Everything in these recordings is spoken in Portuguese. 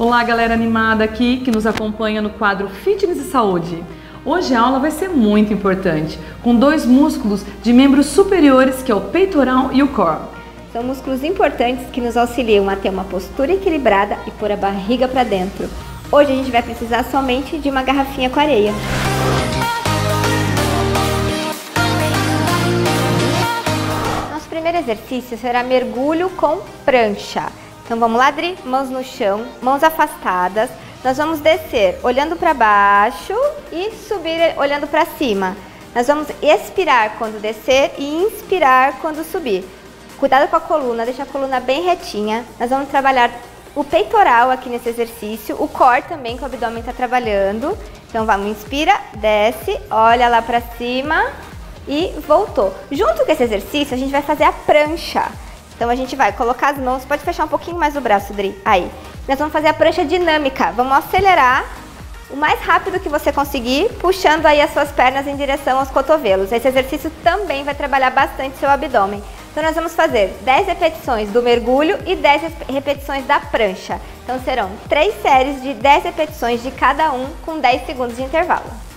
Olá, galera animada aqui que nos acompanha no quadro Fitness e Saúde. Hoje a aula vai ser muito importante, com dois músculos de membros superiores, que é o peitoral e o core. São músculos importantes que nos auxiliam a ter uma postura equilibrada e pôr a barriga para dentro. Hoje a gente vai precisar somente de uma garrafinha com areia. Nosso primeiro exercício será mergulho com prancha. Então vamos lá, Dri? Mãos no chão, mãos afastadas. Nós vamos descer olhando para baixo e subir olhando para cima. Nós vamos expirar quando descer e inspirar quando subir. Cuidado com a coluna, deixa a coluna bem retinha. Nós vamos trabalhar o peitoral aqui nesse exercício, o core também, que o abdômen está trabalhando. Então vamos, inspira, desce, olha lá para cima e voltou. Junto com esse exercício, a gente vai fazer a prancha. Então a gente vai colocar as mãos, pode fechar um pouquinho mais o braço, Dri. Aí. Nós vamos fazer a prancha dinâmica. Vamos acelerar o mais rápido que você conseguir, puxando aí as suas pernas em direção aos cotovelos. Esse exercício também vai trabalhar bastante seu abdômen. Então nós vamos fazer 10 repetições do mergulho e 10 repetições da prancha. Então serão 3 séries de 10 repetições de cada um com 10 segundos de intervalo.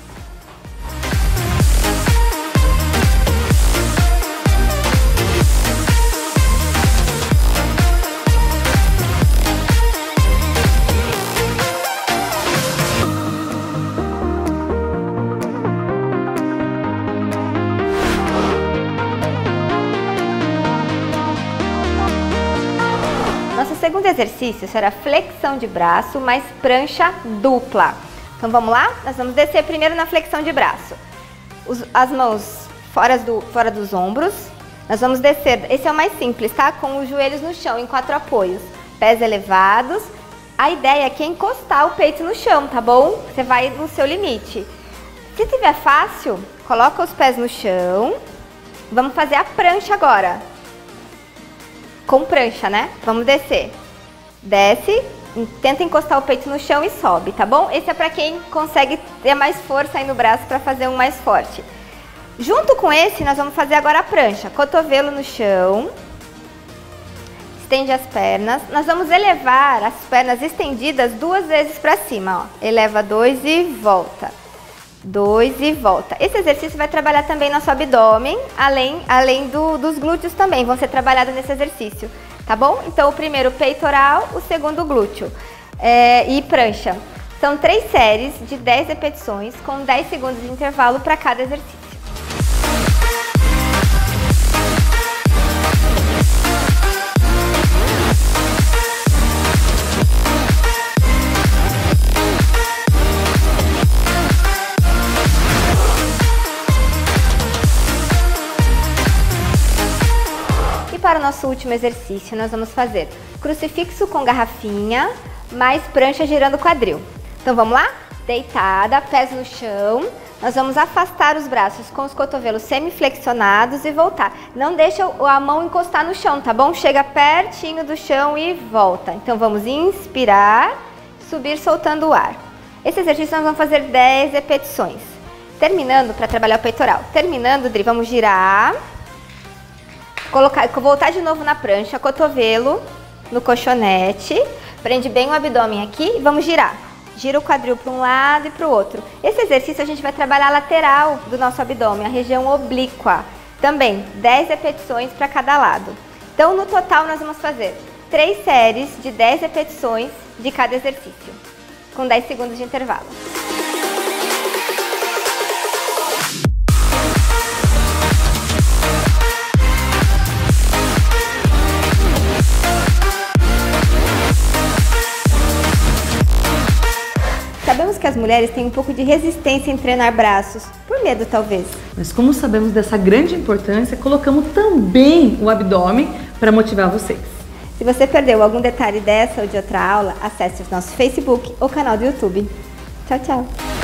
Exercício será flexão de braço mais prancha dupla. Então vamos lá? Nós vamos descer primeiro na flexão de braço. Os, as mãos fora, do, fora dos ombros. Nós vamos descer, esse é o mais simples, tá? Com os joelhos no chão, em quatro apoios. Pés elevados. A ideia aqui é encostar o peito no chão, tá bom? Você vai no seu limite. Se tiver fácil, coloca os pés no chão. Vamos fazer a prancha agora com prancha, né? Vamos descer. Desce, tenta encostar o peito no chão e sobe, tá bom? Esse é para quem consegue ter mais força aí no braço para fazer um mais forte. Junto com esse, nós vamos fazer agora a prancha. Cotovelo no chão. Estende as pernas. Nós vamos elevar as pernas estendidas duas vezes para cima, ó. Eleva dois e volta dois e volta. Esse exercício vai trabalhar também nosso abdômen, além, além do, dos glúteos também, vão ser trabalhados nesse exercício, tá bom? Então, o primeiro peitoral, o segundo glúteo é, e prancha. São três séries de 10 repetições com 10 segundos de intervalo para cada exercício. Para o nosso último exercício, nós vamos fazer crucifixo com garrafinha, mais prancha girando quadril. Então vamos lá? Deitada, pés no chão. Nós vamos afastar os braços com os cotovelos semiflexionados e voltar. Não deixa a mão encostar no chão, tá bom? Chega pertinho do chão e volta. Então vamos inspirar, subir soltando o ar. Esse exercício nós vamos fazer 10 repetições. Terminando, para trabalhar o peitoral. Terminando, Dri, vamos girar Colocar, voltar de novo na prancha, cotovelo no colchonete, prende bem o abdômen aqui e vamos girar. Gira o quadril para um lado e para o outro. Esse exercício a gente vai trabalhar a lateral do nosso abdômen, a região oblíqua. Também 10 repetições para cada lado. Então, no total, nós vamos fazer 3 séries de 10 repetições de cada exercício, com 10 segundos de intervalo. Sabemos que as mulheres têm um pouco de resistência em treinar braços, por medo talvez. Mas como sabemos dessa grande importância, colocamos também o abdômen para motivar vocês. Se você perdeu algum detalhe dessa ou de outra aula, acesse o nosso Facebook ou canal do YouTube. Tchau, tchau!